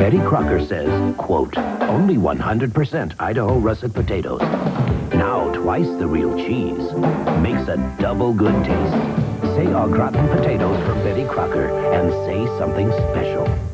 Betty Crocker says, quote, only 100% Idaho russet potatoes. Now twice the real cheese. Makes a double good taste. Say au gratin potatoes from Betty Crocker and say something special.